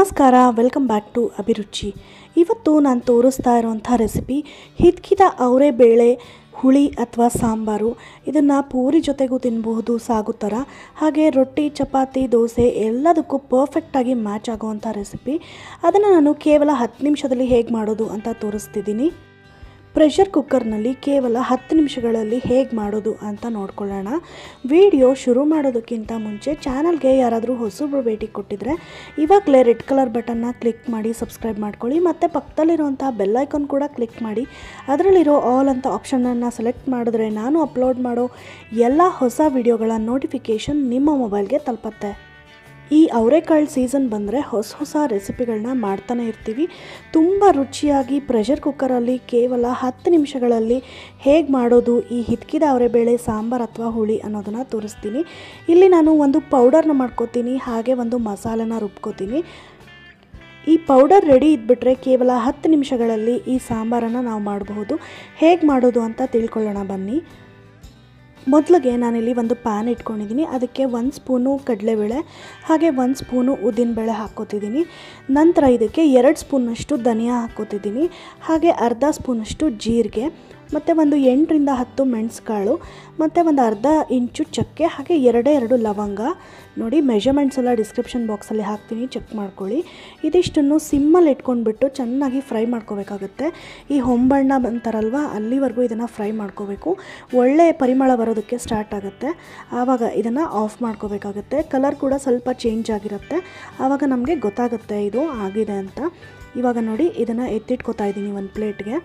ನಮಸ್ಕಾರ welcome back to ಅಭಿರುಚಿ. ಇವತ್ತು ನಾನು ತೋರಿಸ್ತಾ ಇರೋವಂಥ ರೆಸಿಪಿ ಹಿತ್ಕಿದ ಅವರೆಬೇಳೆ ಹುಳಿ ಅಥವಾ ಸಾಂಬಾರು. ಇದನ್ನು ಪೂರಿ ಜೊತೆಗೂ ತಿನ್ನಬಹುದು ಸಾಗು ಥರ ಹಾಗೆ ರೊಟ್ಟಿ, ಚಪಾತಿ, ದೋಸೆ ಎಲ್ಲದಕ್ಕೂ ಪರ್ಫೆಕ್ಟಾಗಿ ಮ್ಯಾಚ್ ಆಗುವಂಥ ರೆಸಿಪಿ ಅದನ್ನು ನಾನು ಕೇವಲ ಹತ್ತು ನಿಮಿಷದಲ್ಲಿ ಹೇಗೆ ಮಾಡೋದು ಅಂತ ತೋರಿಸ್ತಿದ್ದೀನಿ. ಪ್ರೆಷರ್ ಕುಕ್ಕರ್ನಲ್ಲಿ ಕೇವಲ ಹತ್ತು ನಿಮಿಷಗಳಲ್ಲಿ ಹೇಗೆ ಮಾಡೋದು ಅಂತ ನೋಡ್ಕೊಳ್ಳೋಣ. ವಿಡಿಯೋ ಶುರು ಮಾಡೋದಕ್ಕಿಂತ ಮುಂಚೆ ಚಾನಲ್ಗೆ ಯಾರಾದರೂ ಹೊಸಬ್ರು ಭೇಟಿ ಕೊಟ್ಟಿದ್ರೆ ಇವಾಗಲೇ ರೆಡ್ ಕಲರ್ ಬಟನ್ನ ಕ್ಲಿಕ್ ಮಾಡಿ ಸಬ್ಸ್ಕ್ರೈಬ್ ಮಾಡ್ಕೊಳ್ಳಿ. ಮತ್ತು ಪಕ್ಕದಲ್ಲಿರುವಂಥ ಬೆಲ್ಲೈಕನ್ ಕೂಡ ಕ್ಲಿಕ್ ಮಾಡಿ. ಅದರಲ್ಲಿರೋ ಆಲ್ ಅಂತ ಆಪ್ಷನನ್ನು ಸೆಲೆಕ್ಟ್ ಮಾಡಿದ್ರೆ ನಾನು ಅಪ್ಲೋಡ್ ಮಾಡೋ ಎಲ್ಲ ಹೊಸ ವಿಡಿಯೋಗಳ ನೋಟಿಫಿಕೇಷನ್ ನಿಮ್ಮ ಮೊಬೈಲ್ಗೆ ತಲುಪತ್ತೆ. ಈ ಅವರೆಕಾಳು ಸೀಸನ್ ಬಂದರೆ ಹೊಸ ಹೊಸ ರೆಸಿಪಿಗಳನ್ನ ಮಾಡ್ತಾನೆ ಇರ್ತೀವಿ. ತುಂಬ ರುಚಿಯಾಗಿ ಪ್ರೆಷರ್ ಕುಕ್ಕರಲ್ಲಿ ಕೇವಲ ಹತ್ತು ನಿಮಿಷಗಳಲ್ಲಿ ಹೇಗೆ ಮಾಡೋದು, ಈ ಹಿತ್ಕಿದ ಅವರೆಬೇಳೆ, ಸಾಂಬಾರು ಅಥವಾ ಹುಳಿ ಅನ್ನೋದನ್ನು ತೋರಿಸ್ತೀನಿ. ಇಲ್ಲಿ ನಾನು ಒಂದು ಪೌಡರ್ನ ಮಾಡ್ಕೋತೀನಿ, ಹಾಗೆ ಒಂದು ಮಸಾಲೆನ ರುಬ್ಕೋತೀನಿ. ಈ ಪೌಡರ್ ರೆಡಿ ಇದ್ಬಿಟ್ರೆ ಕೇವಲ ಹತ್ತು ನಿಮಿಷಗಳಲ್ಲಿ ಈ ಸಾಂಬಾರನ್ನು ನಾವು ಮಾಡಬಹುದು. ಹೇಗೆ ಮಾಡೋದು ಅಂತ ತಿಳ್ಕೊಳ್ಳೋಣ ಬನ್ನಿ. ಮೊದಲಿಗೆ ನಾನಿಲ್ಲಿ ಒಂದು ಪ್ಯಾನ್ ಇಟ್ಕೊಂಡಿದ್ದೀನಿ. ಅದಕ್ಕೆ ಒಂದು ಸ್ಪೂನು ಕಡಲೆಬೇಳೆ, ಹಾಗೆ ಒಂದು ಸ್ಪೂನು ಉದ್ದಿನಬೇಳೆ ಹಾಕ್ಕೋತಿದ್ದೀನಿ. ನಂತರ ಇದಕ್ಕೆ ಎರಡು ಸ್ಪೂನಷ್ಟು ಧನಿಯಾ ಹಾಕ್ಕೋತಿದ್ದೀನಿ. ಹಾಗೆ ಅರ್ಧ ಸ್ಪೂನಷ್ಟು ಜೀರಿಗೆ ಮತ್ತು ಒಂದು ಎಂಟರಿಂದ ಹತ್ತು ಮೆಣಸುಕಾಳು, ಮತ್ತು ಒಂದು ಅರ್ಧ ಇಂಚು ಚಕ್ಕೆ, ಹಾಗೆ ಎರಡೇ ಎರಡು ಲವಂಗ. ನೋಡಿ ಮೆಷರ್ಮೆಂಟ್ಸ್ ಎಲ್ಲ ಡಿಸ್ಕ್ರಿಪ್ಷನ್ ಬಾಕ್ಸಲ್ಲಿ ಹಾಕ್ತೀನಿ ಚೆಕ್ ಮಾಡ್ಕೊಳ್ಳಿ. ಇದಿಷ್ಟನ್ನು ಸಿಮ್ಮಲ್ಲಿ ಇಟ್ಕೊಂಡ್ಬಿಟ್ಟು ಚೆನ್ನಾಗಿ ಫ್ರೈ ಮಾಡ್ಕೋಬೇಕಾಗುತ್ತೆ. ಈ ಹೊಂಬಣ್ಣ ಬಂತಾರಲ್ವ, ಅಲ್ಲಿವರೆಗೂ ಇದನ್ನು ಫ್ರೈ ಮಾಡ್ಕೋಬೇಕು. ಒಳ್ಳೆ ಪರಿಮಳ ಬರೋದಕ್ಕೆ ಸ್ಟಾರ್ಟ್ ಆಗುತ್ತೆ. ಆವಾಗ ಇದನ್ನು ಆಫ್ ಮಾಡ್ಕೋಬೇಕಾಗುತ್ತೆ. ಕಲರ್ ಕೂಡ ಸ್ವಲ್ಪ ಚೇಂಜ್ ಆಗಿರುತ್ತೆ. ಆವಾಗ ನಮಗೆ ಗೊತ್ತಾಗುತ್ತೆ ಇದು ಆಗಿದೆ ಅಂತ. ಇವಾಗ ನೋಡಿ, ಇದನ್ನು ಎತ್ತಿಟ್ಕೋತಾ ಇದ್ದೀನಿ ಒಂದು ಪ್ಲೇಟ್ಗೆ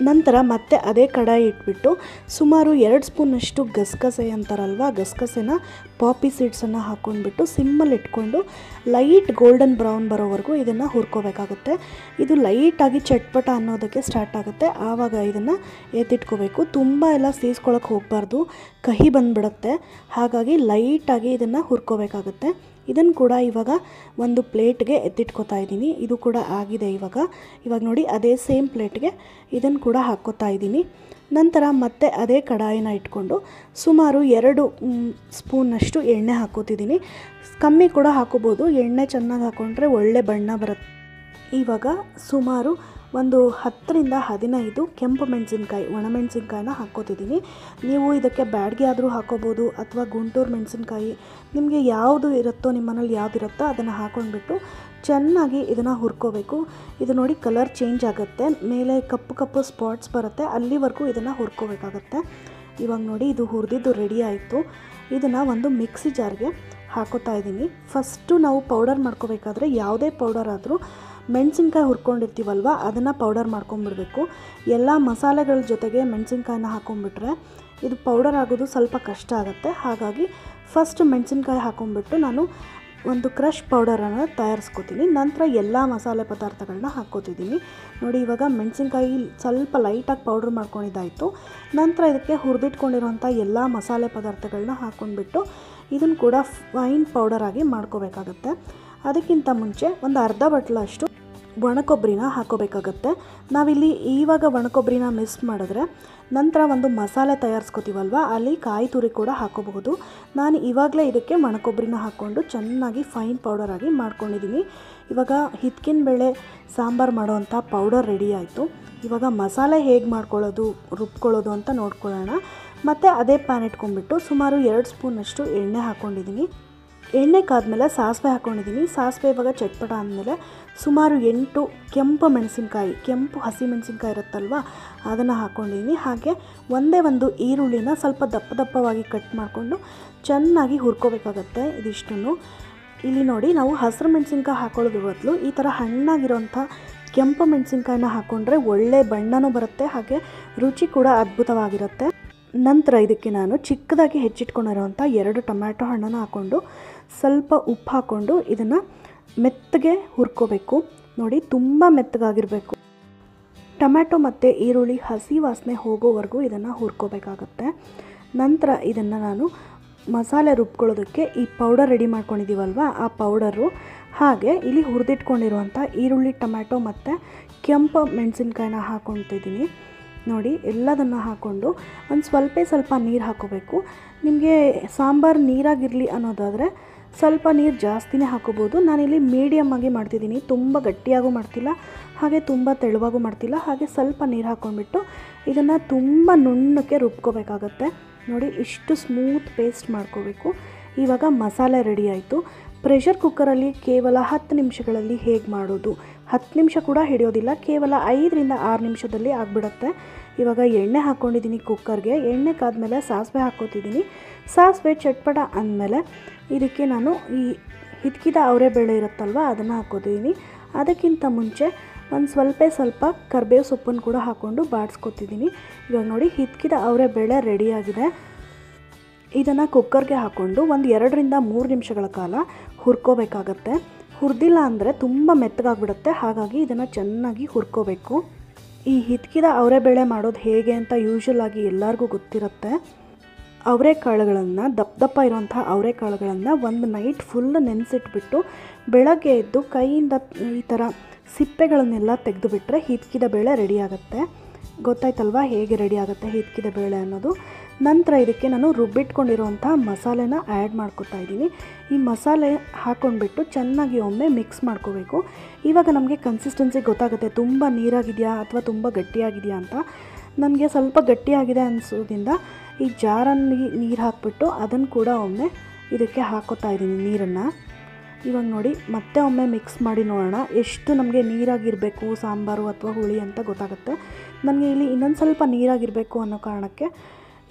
ನಂತರ ಮತ್ತೆ ಅದೇ ಕಡಾಯಿ ಇಟ್ಬಿಟ್ಟು ಸುಮಾರು ಎರಡು ಸ್ಪೂನಷ್ಟು ಗಸಗಸೆ ಅಂತಾರಲ್ವ? ಗಸಗಸೆನ ಪಾಪಿ ಸೀಡ್ಸನ್ನು ಹಾಕ್ಕೊಂಡ್ಬಿಟ್ಟು ಸಿಮ್ಮಲ್ಲಿ ಇಟ್ಕೊಂಡು ಲೈಟ್ ಗೋಲ್ಡನ್ ಬ್ರೌನ್ ಬರೋವರೆಗೂ ಇದನ್ನು ಹುರ್ಕೋಬೇಕಾಗುತ್ತೆ. ಇದು ಲೈಟಾಗಿ ಚಟ್ಪಟ ಅನ್ನೋದಕ್ಕೆ ಸ್ಟಾರ್ಟ್ ಆಗುತ್ತೆ. ಆವಾಗ ಇದನ್ನು ಎತ್ತಿಟ್ಕೋಬೇಕು. ತುಂಬ ಎಲ್ಲ ಸೀಸ್ಕೊಳಕ್ಕೆ ಹೋಗಬಾರ್ದು. ಕಹಿ ಬಂದುಬಿಡುತ್ತೆ. ಹಾಗಾಗಿ ಲೈಟಾಗಿ ಇದನ್ನು ಹುರ್ಕೋಬೇಕಾಗುತ್ತೆ. ಇದನ್ನು ಕೂಡ ಇವಾಗ ಒಂದು ಪ್ಲೇಟ್ಗೆ ಎತ್ತಿಟ್ಕೋತಾ ಇದ್ದೀನಿ. ಇದು ಕೂಡ ಆಗಿದೆ ಇವಾಗ. ಇವಾಗ ನೋಡಿ, ಅದೇ ಸೇಮ್ ಪ್ಲೇಟ್ಗೆ ಇದನ್ನು ಕೂಡ ಹಾಕ್ಕೋತಾ ಇದ್ದೀನಿ. ನಂತರ ಮತ್ತೆ ಅದೇ ಕಡಾಯಿನ ಇಟ್ಕೊಂಡು ಸುಮಾರು ಎರಡು ಸ್ಪೂನಷ್ಟು ಎಣ್ಣೆ ಹಾಕೋತಿದ್ದೀನಿ ಕಮ್ಮಿ ಕೂಡ ಹಾಕೋಬೋದು ಎಣ್ಣೆ ಚೆನ್ನಾಗಿ ಹಾಕ್ಕೊಂಡ್ರೆ ಒಳ್ಳೆ ಬಣ್ಣ ಬರುತ್ತೆ ಇವಾಗ ಸುಮಾರು ಒಂದು ಹತ್ತರಿಂದ ಹದಿನೈದು ಕೆಂಪು ಮೆಣಸಿನ್ಕಾಯಿ ಒಣಮೆಣಸಿನ್ಕಾಯಿನ ಹಾಕ್ಕೋತಿದ್ದೀನಿ ನೀವು ಇದಕ್ಕೆ ಬ್ಯಾಡ್ಗೆ ಆದರೂ ಹಾಕೋಬೋದು ಅಥವಾ ಗುಂಟೂರು ಮೆಣಸಿನ್ಕಾಯಿ, ನಿಮಗೆ ಯಾವುದು ಇರುತ್ತೋ ನಿಮ್ಮ ಮನೇಲಿ ಯಾವ್ದು ಇರುತ್ತೋ ಅದನ್ನು ಹಾಕ್ಕೊಂಡ್ಬಿಟ್ಟು ಚೆನ್ನಾಗಿ ಇದನ್ನು ಹುರ್ಕೋಬೇಕು. ಇದು ನೋಡಿ ಕಲರ್ ಚೇಂಜ್ ಆಗುತ್ತೆ. ಮೇಲೆ ಕಪ್ಪು ಕಪ್ಪು ಸ್ಪಾಟ್ಸ್ ಬರುತ್ತೆ. ಅಲ್ಲಿವರೆಗೂ ಇದನ್ನು ಹುರ್ಕೋಬೇಕಾಗತ್ತೆ. ಇವಾಗ ನೋಡಿ ಇದು ಹುರಿದಿದ್ದು ರೆಡಿ ಆಯಿತು. ಇದನ್ನು ಒಂದು ಮಿಕ್ಸಿ ಜಾರ್ಗೆ ಹಾಕೋತಾ ಇದ್ದೀನಿ ಫಸ್ಟು ನಾವು ಪೌಡರ್ ಮಾಡ್ಕೋಬೇಕಾದ್ರೆ ಯಾವುದೇ ಪೌಡರ್ ಆದರೂ ಮೆಣಸಿನ್ಕಾಯಿ ಹುರ್ಕೊಂಡಿರ್ತೀವಲ್ವ, ಅದನ್ನು ಪೌಡರ್ ಮಾಡ್ಕೊಂಬಿಡಬೇಕು ಎಲ್ಲ ಮಸಾಲೆಗಳ ಜೊತೆಗೆ ಮೆಣಸಿನ್ಕಾಯಿನ ಹಾಕೊಂಡ್ಬಿಟ್ರೆ ಇದು ಪೌಡರ್ ಆಗೋದು ಸ್ವಲ್ಪ ಕಷ್ಟ ಆಗುತ್ತೆ. ಹಾಗಾಗಿ ಫಸ್ಟ್ ಮೆಣಸಿನ್ಕಾಯಿ ಹಾಕೊಂಡ್ಬಿಟ್ಟು ನಾನು ಒಂದು ಕ್ರಷ್ ಪೌಡರನ್ನು ತಯಾರಿಸ್ಕೊತೀನಿ. ನಂತರ ಎಲ್ಲ ಮಸಾಲೆ ಪದಾರ್ಥಗಳನ್ನ ಹಾಕ್ಕೋತಿದ್ದೀನಿ. ನೋಡಿ, ಇವಾಗ ಮೆಣಸಿನ್ಕಾಯಿ ಸ್ವಲ್ಪ ಲೈಟಾಗಿ ಪೌಡ್ರ್ ಮಾಡ್ಕೊಂಡಿದ್ದಾಯಿತು. ನಂತರ ಇದಕ್ಕೆ ಹುರಿದಿಟ್ಕೊಂಡಿರೋಂಥ ಎಲ್ಲ ಮಸಾಲೆ ಪದಾರ್ಥಗಳನ್ನ ಹಾಕ್ಕೊಂಡ್ಬಿಟ್ಟು ಇದನ್ನು ಕೂಡ ಫೈನ್ ಪೌಡರಾಗಿ ಮಾಡ್ಕೋಬೇಕಾಗತ್ತೆ. ಅದಕ್ಕಿಂತ ಮುಂಚೆ ಒಂದು ಅರ್ಧ ಬಟ್ಲಷ್ಟು ಒಣಕೊಬ್ಬರಿನ ಹಾಕೋಬೇಕಾಗತ್ತೆ. ನಾವಿಲ್ಲಿ ಇವಾಗ ಒಣಕೊಬ್ಬರಿನ ಮಿಸ್ ಮಾಡಿದ್ರೆ ನಂತರ ಒಂದು ಮಸಾಲೆ ತಯಾರಿಸ್ಕೋತೀವಲ್ವ? ಅಲ್ಲಿ ಕಾಯಿ ತುರಿ ಕೂಡ ಹಾಕೋಬಹುದು. ನಾನು ಇವಾಗಲೇ ಇದಕ್ಕೆ ಒಣಕೊಬ್ಬರಿನ ಹಾಕ್ಕೊಂಡು ಚೆನ್ನಾಗಿ ಫೈನ್ ಪೌಡರ್ ಆಗಿ ಮಾಡ್ಕೊಂಡಿದ್ದೀನಿ. ಇವಾಗ ಹಿತ್ಕಿನ ಬೇಳೆ ಸಾಂಬಾರು ಮಾಡೋವಂಥ ಪೌಡರ್ ರೆಡಿ ಆಯಿತು. ಇವಾಗ ಮಸಾಲೆ ಹೇಗೆ ಮಾಡ್ಕೊಳ್ಳೋದು, ರುಬ್ಕೊಳ್ಳೋದು ಅಂತ ನೋಡ್ಕೊಳ್ಳೋಣ. ಮತ್ತು ಅದೇ ಪ್ಯಾನ್ ಇಟ್ಕೊಂಡ್ಬಿಟ್ಟು ಸುಮಾರು ಎರಡು ಸ್ಪೂನಷ್ಟು ಎಣ್ಣೆ ಹಾಕ್ಕೊಂಡಿದ್ದೀನಿ. ಎಣ್ಣೆ ಕಾದ್ಮೇಲೆ ಸಾಸಿವೆ ಹಾಕ್ಕೊಂಡಿದ್ದೀನಿ ಸಾಸಿವೆ ಇವಾಗ ಚಟ್ಪಟ ಅಂದಮೇಲೆ ಸುಮಾರು ಎಂಟು ಕೆಂಪು ಮೆಣಸಿನ್ಕಾಯಿ, ಕೆಂಪು ಹಸಿ ಮೆಣಸಿನ್ಕಾಯಿ ಇರುತ್ತಲ್ವ, ಅದನ್ನು ಹಾಕ್ಕೊಂಡಿದ್ದೀನಿ ಹಾಗೆ ಒಂದೇ ಒಂದು ಈರುಳ್ಳಿನ ಸ್ವಲ್ಪ ದಪ್ಪ ದಪ್ಪವಾಗಿ ಕಟ್ ಮಾಡಿಕೊಂಡು ಚೆನ್ನಾಗಿ ಹುರ್ಕೋಬೇಕಾಗತ್ತೆ ಇದಿಷ್ಟನ್ನು. ಇಲ್ಲಿ ನೋಡಿ, ನಾವು ಹಸಿರು ಮೆಣಸಿನ್ಕಾಯಿ ಹಾಕೊಳ್ಳೋದು ಬದಲು ಈ ಥರ ಹಣ್ಣಾಗಿರೋಂಥ ಕೆಂಪು ಮೆಣಸಿನ್ಕಾಯಿನ ಹಾಕ್ಕೊಂಡ್ರೆ ಒಳ್ಳೆ ಬಣ್ಣನೂ ಬರುತ್ತೆ, ಹಾಗೆ ರುಚಿ ಕೂಡ ಅದ್ಭುತವಾಗಿರುತ್ತೆ. ನಂತರ ಇದಕ್ಕೆ ನಾನು ಚಿಕ್ಕದಾಗಿ ಹೆಚ್ಚಿಟ್ಕೊಂಡಿರೋಂಥ ಎರಡು ಟೊಮ್ಯಾಟೊ ಹಣ್ಣನ್ನು ಹಾಕ್ಕೊಂಡು ಸ್ವಲ್ಪ ಉಪ್ಪು ಹಾಕ್ಕೊಂಡು ಇದನ್ನು ಮೆತ್ತಗೆ ಹುರ್ಕೋಬೇಕು. ನೋಡಿ, ತುಂಬ ಮೆತ್ತಗಾಗಿರಬೇಕು. ಟೊಮ್ಯಾಟೊ ಮತ್ತು ಈರುಳ್ಳಿ ಹಸಿ ವಾಸನೆ ಹೋಗೋವರೆಗೂ ಇದನ್ನು ಹುರ್ಕೋಬೇಕಾಗತ್ತೆ. ನಂತರ ಇದನ್ನು ನಾನು ಮಸಾಲೆ ರುಬ್ಕೊಳ್ಳೋದಕ್ಕೆ ಈ ಪೌಡರ್ ರೆಡಿ ಮಾಡ್ಕೊಂಡಿದ್ದೀವಲ್ವ, ಆ ಪೌಡರು. ಹಾಗೆ ಇಲ್ಲಿ ಹುರಿದಿಟ್ಕೊಂಡಿರುವಂಥ ಈರುಳ್ಳಿ, ಟೊಮ್ಯಾಟೊ ಮತ್ತು ಕೆಂಪು ಮೆಣಸಿನ್ಕಾಯಿನ ಹಾಕ್ಕೊತಿದ್ದೀನಿ ನೋಡಿ ಎಲ್ಲದನ್ನು ಹಾಕ್ಕೊಂಡು ಒಂದು ಸ್ವಲ್ಪ ಸ್ವಲ್ಪ ನೀರು ಹಾಕೋಬೇಕು. ನಿಮಗೆ ಸಾಂಬಾರು ನೀರಾಗಿರಲಿ ಅನ್ನೋದಾದರೆ ಸ್ವಲ್ಪ ನೀರು ಜಾಸ್ತಿನೇ ಹಾಕೋಬೋದು. ನಾನಿಲ್ಲಿ ಮೀಡಿಯಮ್ ಆಗಿ ಮಾಡ್ತಿದ್ದೀನಿ. ತುಂಬ ಗಟ್ಟಿಯಾಗೂ ಮಾಡ್ತಿಲ್ಲ, ಹಾಗೆ ತುಂಬ ತೆಳುವಾಗೂ ಮಾಡ್ತಿಲ್ಲ, ಹಾಗೆ ಸ್ವಲ್ಪ ನೀರು ಹಾಕ್ಕೊಂಡ್ಬಿಟ್ಟು ಇದನ್ನು ತುಂಬ ನುಣ್ಣಕ್ಕೆ ರುಬ್ಕೋಬೇಕಾಗತ್ತೆ. ನೋಡಿ ಇಷ್ಟು ಸ್ಮೂತ್ ಪೇಸ್ಟ್ ಮಾಡ್ಕೋಬೇಕು. ಇವಾಗ ಮಸಾಲೆ ರೆಡಿ ಆಯಿತು. ಪ್ರೆಷರ್ ಕುಕ್ಕರಲ್ಲಿ ಕೇವಲ ಹತ್ತು ನಿಮಿಷಗಳಲ್ಲಿ ಹೇಗೆ ಮಾಡೋದು? ಹತ್ತು ನಿಮಿಷ ಕೂಡ ಹಿಡಿಯೋದಿಲ್ಲ, ಕೇವಲ ಐದರಿಂದ ಆರು ನಿಮಿಷದಲ್ಲಿ ಆಗಿಬಿಡುತ್ತೆ. ಇವಾಗ ಎಣ್ಣೆ ಹಾಕ್ಕೊಂಡಿದ್ದೀನಿ ಕುಕ್ಕರ್ಗೆ, ಎಣ್ಣೆ ಕಾದ್ಮೇಲೆ ಸಾಸಿವೆ ಹಾಕ್ಕೋತಿದ್ದೀನಿ. ಸಾಸಿವೆ ಚಟ್ಪಟ ಅಂದಮೇಲೆ ಇದಕ್ಕೆ ನಾನು ಈ ಹಿತ್ಕಿದ ಅವರೆ ಬೇಳೆ ಇರುತ್ತಲ್ವ, ಅದನ್ನು ಹಾಕ್ಕೋತಿದ್ದೀನಿ. ಅದಕ್ಕಿಂತ ಮುಂಚೆ ಒಂದು ಸ್ವಲ್ಪ ಸ್ವಲ್ಪ ಕರ್ಬೇವು ಸೊಪ್ಪನ್ನು ಕೂಡ ಹಾಕ್ಕೊಂಡು ಬಾಡಿಸ್ಕೊತಿದ್ದೀನಿ. ಇವಾಗ ನೋಡಿ, ಹಿತ್ಕಿದ ಅವರೆ ಬೇಳೆ ರೆಡಿಯಾಗಿದೆ ಇದನ್ನು ಕುಕ್ಕರ್ಗೆ ಹಾಕ್ಕೊಂಡು ಒಂದು ಎರಡರಿಂದ ಮೂರು ನಿಮಿಷಗಳ ಕಾಲ ಹುರ್ಕೋಬೇಕಾಗತ್ತೆ. ಹುರಿದಿಲ್ಲ ಅಂದರೆ ತುಂಬ ಮೆತ್ತಗಾಗ್ಬಿಡುತ್ತೆ. ಹಾಗಾಗಿ ಇದನ್ನು ಚೆನ್ನಾಗಿ ಹುರ್ಕೋಬೇಕು. ಈ ಹಿತ್ಕಿದ ಅವರೆಬೇಳೆ ಮಾಡೋದು ಹೇಗೆ ಅಂತ ಯೂಶಲ್ ಆಗಿ ಎಲ್ಲರಿಗೂ ಗೊತ್ತಿರುತ್ತೆ. ಅವರೆಕಾಳುಗಳನ್ನು ದಪ್ಪ ದಪ್ಪ ಇರೋಂಥ ಅವರೆಕಾಳುಗಳನ್ನು ಒಂದು ನೈಟ್ ಫುಲ್ ನೆನೆಸಿಟ್ಬಿಟ್ಟು ಬೆಳಗ್ಗೆ ಎದ್ದು ಕೈಯಿಂದ ಈ ಥರ ಸಿಪ್ಪೆಗಳನ್ನೆಲ್ಲ ತೆಗೆದುಬಿಟ್ರೆ ಹಿತ್ಕಿದ ಬೇಳೆ ರೆಡಿ ಆಗುತ್ತೆ. ಗೊತ್ತಾಯ್ತಲ್ವಾ ಹೇಗೆ ರೆಡಿ ಆಗುತ್ತೆ, ಹಿತ್ಕಿದ ಬೇಳೆ ಅನ್ನೋದು. ನಂತರ ಇದಕ್ಕೆ ನಾನು ರುಬ್ಬಿಟ್ಕೊಂಡಿರೋಂಥ ಮಸಾಲೆನ ಆ್ಯಡ್ ಮಾಡ್ಕೊತಾ ಇದ್ದೀನಿ. ಈ ಮಸಾಲೆ ಹಾಕ್ಕೊಂಡ್ಬಿಟ್ಟು ಚೆನ್ನಾಗಿ ಒಮ್ಮೆ ಮಿಕ್ಸ್ ಮಾಡ್ಕೋಬೇಕು. ಇವಾಗ ನಮಗೆ ಕನ್ಸಿಸ್ಟೆನ್ಸಿ ಗೊತ್ತಾಗುತ್ತೆ, ತುಂಬ ನೀರಾಗಿದೆಯಾ ಅಥವಾ ತುಂಬ ಗಟ್ಟಿಯಾಗಿದೆಯಾ ಅಂತ. ನನಗೆ ಸ್ವಲ್ಪ ಗಟ್ಟಿಯಾಗಿದೆ ಅನಿಸೋದ್ರಿಂದ ಈ ಜಾರಲ್ಲಿ ನೀರು ಹಾಕ್ಬಿಟ್ಟು ಅದನ್ನು ಕೂಡ ಒಮ್ಮೆ ಇದಕ್ಕೆ ಹಾಕೋತಾ ಇದ್ದೀನಿ ನೀರನ್ನು. ಇವಾಗ ನೋಡಿ, ಮತ್ತೆ ಒಮ್ಮೆ ಮಿಕ್ಸ್ ಮಾಡಿ ನೋಡೋಣ. ಎಷ್ಟು ನಮಗೆ ನೀರಾಗಿರಬೇಕು, ಸಾಂಬಾರು ಅಥವಾ ಹುಳಿ ಅಂತ ಗೊತ್ತಾಗುತ್ತೆ. ನನಗೆ ಇಲ್ಲಿ ಇನ್ನೊಂದು ಸ್ವಲ್ಪ ನೀರಾಗಿರಬೇಕು ಅನ್ನೋ ಕಾರಣಕ್ಕೆ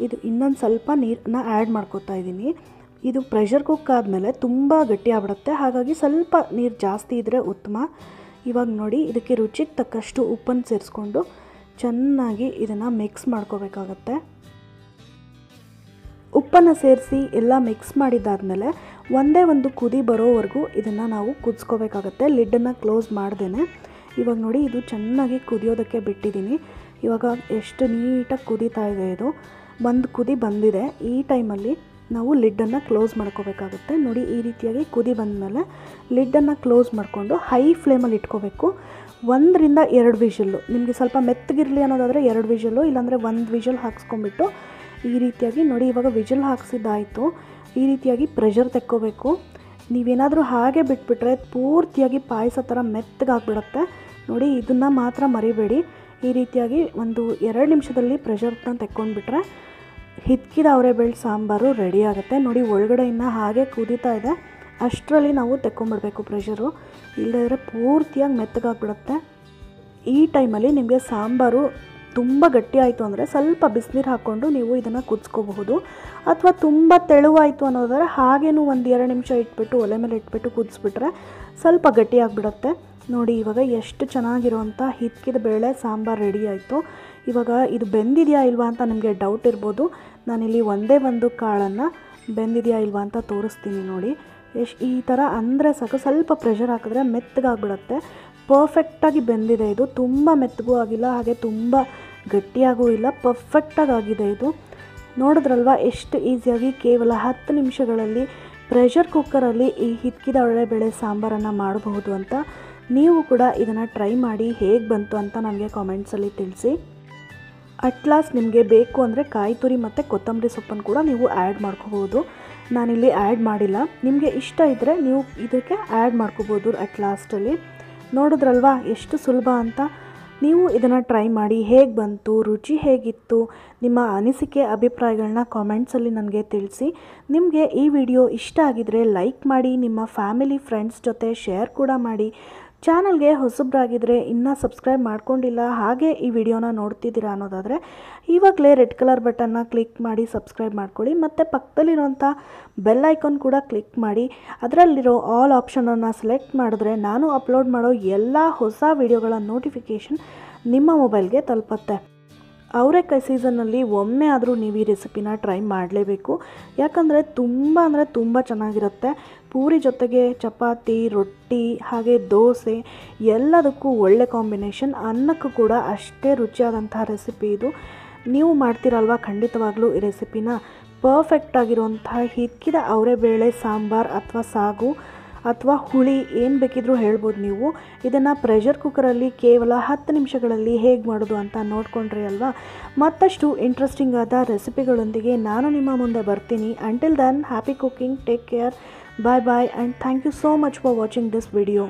ಇದು ಇನ್ನೊಂದು ಸ್ವಲ್ಪ ನೀರನ್ನ ಆ್ಯಡ್ ಮಾಡ್ಕೋತಾ ಇದ್ದೀನಿ. ಇದು ಪ್ರೆಷರ್ ಕುಕ್ ಆದಮೇಲೆ ತುಂಬ ಗಟ್ಟಿ ಆಗ್ಬಿಡುತ್ತೆ. ಹಾಗಾಗಿ ಸ್ವಲ್ಪ ನೀರು ಜಾಸ್ತಿ ಇದ್ದರೆ ಉತ್ತಮ. ಇವಾಗ ನೋಡಿ, ಇದಕ್ಕೆ ರುಚಿಗೆ ತಕ್ಕಷ್ಟು ಉಪ್ಪನ್ನು ಸೇರಿಸ್ಕೊಂಡು ಚೆನ್ನಾಗಿ ಇದನ್ನು ಮಿಕ್ಸ್ ಮಾಡ್ಕೋಬೇಕಾಗತ್ತೆ. ಉಪ್ಪನ್ನು ಸೇರಿಸಿ ಎಲ್ಲ ಮಿಕ್ಸ್ ಮಾಡಿದ್ದಾದಮೇಲೆ ಒಂದೇ ಒಂದು ಕುದಿ ಬರೋವರೆಗೂ ಇದನ್ನು ನಾವು ಕುದಿಸ್ಕೋಬೇಕಾಗತ್ತೆ. ಲಿಡ್ಡನ್ನು ಕ್ಲೋಸ್ ಮಾಡ್ದೇನೆ. ಇವಾಗ ನೋಡಿ, ಇದು ಚೆನ್ನಾಗಿ ಕುದಿಯೋದಕ್ಕೆ ಬಿಟ್ಟಿದ್ದೀನಿ. ಇವಾಗ ಎಷ್ಟು ನೀಟಾಗಿ ಕುದೀತಾ ಇದೆ ಇದು. ಬಂದು ಕುದಿ ಬಂದಿದೆ. ಈ ಟೈಮಲ್ಲಿ ನಾವು ಲಿಡ್ಡನ್ನು ಕ್ಲೋಸ್ ಮಾಡ್ಕೋಬೇಕಾಗುತ್ತೆ. ನೋಡಿ, ಈ ರೀತಿಯಾಗಿ ಕುದಿ ಬಂದಮೇಲೆ ಲಿಡ್ಡನ್ನು ಕ್ಲೋಸ್ ಮಾಡಿಕೊಂಡು ಹೈ ಫ್ಲೇಮಲ್ಲಿ ಇಟ್ಕೋಬೇಕು. ಒಂದರಿಂದ ಎರಡು ವಿಷಲ್ಲು. ನಿಮಗೆ ಸ್ವಲ್ಪ ಮೆತ್ತಗಿರಲಿ ಅನ್ನೋದಾದರೆ ಎರಡು ವಿಷಲ್ಲು, ಇಲ್ಲಾಂದರೆ ಒಂದು ವಿಷಲ್ ಹಾಕ್ಸ್ಕೊಂಬಿಟ್ಟು ಈ ರೀತಿಯಾಗಿ ನೋಡಿ, ಇವಾಗ ವಿಜಲ್ ಹಾಕ್ಸಿದ್ದಾಯಿತು. ಈ ರೀತಿಯಾಗಿ ಪ್ರೆಷರ್ ತೆಕ್ಕೋಬೇಕು. ನೀವೇನಾದರೂ ಹಾಗೆ ಬಿಟ್ಬಿಟ್ರೆ ಪೂರ್ತಿಯಾಗಿ ಪಾಯಸ ಥರ ಮೆತ್ತಗಾಗ್ಬಿಡುತ್ತೆ. ನೋಡಿ, ಇದನ್ನು ಮಾತ್ರ ಮರಿಬೇಡಿ. ಈ ರೀತಿಯಾಗಿ ಒಂದು ಎರಡು ನಿಮಿಷದಲ್ಲಿ ಪ್ರೆಷರ್ನ ತೆಕ್ಕೊಂಡ್ಬಿಟ್ರೆ ಹಿತ್ಕಿದ ಅವರೆಬೇಳೆ ಸಾಂಬಾರು ರೆಡಿ ಆಗುತ್ತೆ. ನೋಡಿ ಒಳಗಡೆಯಿಂದ ಹಾಗೆ ಕುದೀತಾ ಇದೆ. ಅಷ್ಟರಲ್ಲಿ ನಾವು ತೆಕ್ಕೊಂಬಿಡ್ಬೇಕು ಪ್ರೆಷರು ಇಲ್ಲದಿದ್ರೆ ಪೂರ್ತಿಯಾಗಿ ಮೆತ್ತಗಾಗ್ಬಿಡುತ್ತೆ. ಈ ಟೈಮಲ್ಲಿ ನಿಮಗೆ ಸಾಂಬಾರು ತುಂಬ ಗಟ್ಟಿ ಆಯಿತು ಅಂದರೆ ಸ್ವಲ್ಪ ಬಿಸಿನೀರು ಹಾಕ್ಕೊಂಡು ನೀವು ಇದನ್ನು ಕುದಿಸ್ಕೋಬಹುದು. ಅಥವಾ ತುಂಬ ತೆಳುವಾಯಿತು ಅನ್ನೋದಾದ್ರೆ ಹಾಗೇನು ಒಂದು ಎರಡು ನಿಮಿಷ ಇಟ್ಬಿಟ್ಟು, ಒಲೆ ಮೇಲೆ ಇಟ್ಬಿಟ್ಟು ಕುದಿಸ್ಬಿಟ್ರೆ ಸ್ವಲ್ಪ ಗಟ್ಟಿ ಆಗಿಬಿಡುತ್ತೆ. ನೋಡಿ, ಇವಾಗ ಎಷ್ಟು ಚೆನ್ನಾಗಿರುವಂಥ ಹಿತ್ಕಿದ ಬೇಳೆ ಸಾಂಬಾರು ರೆಡಿ ಆಯಿತು. ಇವಾಗ ಇದು ಬೆಂದಿದೆಯಾ ಇಲ್ವಾ ಅಂತ ನಿಮಗೆ ಡೌಟ್ ಇರ್ಬೋದು. ನಾನಿಲ್ಲಿ ಒಂದೇ ಒಂದು ಕಾಳನ್ನು ಬೆಂದಿದೆಯಾ ಇಲ್ವಾ ಅಂತ ತೋರಿಸ್ತೀನಿ ನೋಡಿ. ಎಷ್ಟು ಈ ಥರ ಅಂದರೆ ಸಾಕು, ಸ್ವಲ್ಪ ಪ್ರೆಷರ್ ಹಾಕಿದ್ರೆ ಮೆತ್ತಗಾಗ್ಬಿಡುತ್ತೆ ಪರ್ಫೆಕ್ಟಾಗಿ ಬೆಂದಿದೆ ಇದು. ತುಂಬ ಮೆತ್ತಗೂ ಆಗಿಲ್ಲ, ಹಾಗೆ ತುಂಬ ಗಟ್ಟಿಯಾಗೂ ಇಲ್ಲ ಪರ್ಫೆಕ್ಟಾಗಿ ಆಗಿದೆ ಇದು. ನೋಡಿದ್ರಲ್ವ, ಎಷ್ಟು ಈಸಿಯಾಗಿ ಕೇವಲ ಹತ್ತು ನಿಮಿಷಗಳಲ್ಲಿ ಪ್ರೆಷರ್ ಕುಕ್ಕರಲ್ಲಿ ಈ ಹಿದ್ಕಿದ ಬೇಳೆ ಸಾಂಬಾರನ್ನು ಮಾಡಬಹುದು ಅಂತ. ನೀವು ಕೂಡ ಇದನ್ನು ಟ್ರೈ ಮಾಡಿ ಹೇಗೆ ಬಂತು ಅಂತ ನನಗೆ ಕಾಮೆಂಟ್ಸಲ್ಲಿ ತಿಳಿಸಿ. ಅಟ್ಲಾಸ್ ನಿಮಗೆ ಬೇಕು ಅಂದರೆ ಕಾಯಿ ತುರಿ ಮತ್ತು ಕೊತ್ತಂಬರಿ ಸೊಪ್ಪನ್ನು ಕೂಡ ನೀವು ಆ್ಯಡ್ ಮಾಡ್ಕೋಬೋದು. ನಾನಿಲ್ಲಿ ಆ್ಯಡ್ ಮಾಡಿಲ್ಲ. ನಿಮಗೆ ಇಷ್ಟ ಇದ್ದರೆ ನೀವು ಇದಕ್ಕೆ ಆ್ಯಡ್ ಮಾಡ್ಕೋಬೋದು ಅಟ್ ಲಾಸ್ಟಲ್ಲಿ ನೋಡಿದ್ರಲ್ವಾ ಎಷ್ಟು ಸುಲಭ ಅಂತ? ನೀವು ಇದನ್ನು ಟ್ರೈ ಮಾಡಿ ಹೇಗೆ ಬಂತು, ರುಚಿ ಹೇಗಿತ್ತು, ನಿಮ್ಮ ಅನಿಸಿಕೆ ಅಭಿಪ್ರಾಯಗಳನ್ನ ಕಾಮೆಂಟ್ಸಲ್ಲಿ ನನಗೆ ತಿಳಿಸಿ. ನಿಮಗೆ ಈ ವಿಡಿಯೋ ಇಷ್ಟ ಆಗಿದರೆ ಲೈಕ್ ಮಾಡಿ, ನಿಮ್ಮ ಫ್ಯಾಮಿಲಿ ಫ್ರೆಂಡ್ಸ್ ಜೊತೆ ಶೇರ್ ಕೂಡ ಮಾಡಿ. ಚಾನಲ್ಗೆ ಹೊಸಬ್ರಾಗಿದ್ದರೆ ಇನ್ನೂ ಸಬ್ಸ್ಕ್ರೈಬ್ ಮಾಡ್ಕೊಂಡಿಲ್ಲ, ಹಾಗೆ ಈ ವಿಡಿಯೋನ ನೋಡ್ತಿದ್ದೀರಾ ಅನ್ನೋದಾದರೆ, ಇವಾಗಲೇ ರೆಡ್ ಕಲರ್ ಬಟನ್ನ ಕ್ಲಿಕ್ ಮಾಡಿ ಸಬ್ಸ್ಕ್ರೈಬ್ ಮಾಡ್ಕೊಳ್ಳಿ, ಮತ್ತು ಪಕ್ಕದಲ್ಲಿರುವಂಥ ಬೆಲ್ ಐಕಾನ್ ಕೂಡ ಕ್ಲಿಕ್ ಮಾಡಿ, ಅದರಲ್ಲಿರೋ ಆಲ್ ಆಪ್ಷನನ್ನು ಸೆಲೆಕ್ಟ್ ಮಾಡಿದ್ರೆ ನಾನು ಅಪ್ಲೋಡ್ ಮಾಡೋ ಎಲ್ಲ ಹೊಸ ವಿಡಿಯೋಗಳ ನೋಟಿಫಿಕೇಷನ್ ನಿಮ್ಮ ಮೊಬೈಲ್ಗೆ ತಲುಪತ್ತೆ. ಅವರೆಕಾಯಿ ಸೀಸನ್ನಲ್ಲಿ ಒಮ್ಮೆ ಆದರೂ ನೀವು ಈ ರೆಸಿಪಿನ ಟ್ರೈ ಮಾಡಲೇಬೇಕು. ಯಾಕಂದರೆ ತುಂಬ ಅಂದರೆ ತುಂಬ ಚೆನ್ನಾಗಿರುತ್ತೆ. ಪೂರಿ ಜೊತೆಗೆ ಚಪಾತಿ, ರೊಟ್ಟಿ, ಹಾಗೆ ದೋಸೆ, ಎಲ್ಲದಕ್ಕೂ ಒಳ್ಳೆ ಕಾಂಬಿನೇಷನ್. ಅನ್ನಕ್ಕೂ ಕೂಡ ಅಷ್ಟೇ ರುಚಿಯಾದಂತಹ ರೆಸಿಪಿ ಇದು. ನೀವು ಮಾಡ್ತೀರಲ್ವ ಖಂಡಿತವಾಗ್ಲೂ ಈ ರೆಸಿಪಿನ? ಪರ್ಫೆಕ್ಟ್ ಆಗಿರುವಂತಹ ಹಿಕ್ಕಿದ ಅವರೆಬೇಳೆ ಸಾಂಬಾರ್ ಅಥವಾ ಸಾಗು. ಅಥವಾ ಹುಳಿ ಏನು ಬೇಕಿದ್ರೂ ಹೇಳ್ಬೋದು ನೀವು. ಇದನ್ನು ಪ್ರೆಷರ್ ಕುಕ್ಕರಲ್ಲಿ ಕೇವಲ ಹತ್ತು ನಿಮಿಷಗಳಲ್ಲಿ ಹೇಗೆ ಮಾಡೋದು ಅಂತ ನೋಡ್ಕೊಂಡ್ರಿ ಅಲ್ವಾ? ಮತ್ತಷ್ಟು ಇಂಟ್ರೆಸ್ಟಿಂಗ್ ಆದ ರೆಸಿಪಿಗಳೊಂದಿಗೆ ನಾನು ನಿಮ್ಮ ಮುಂದೆ ಬರ್ತೀನಿ. Until then happy cooking take care bye bye and thank you so much for watching this video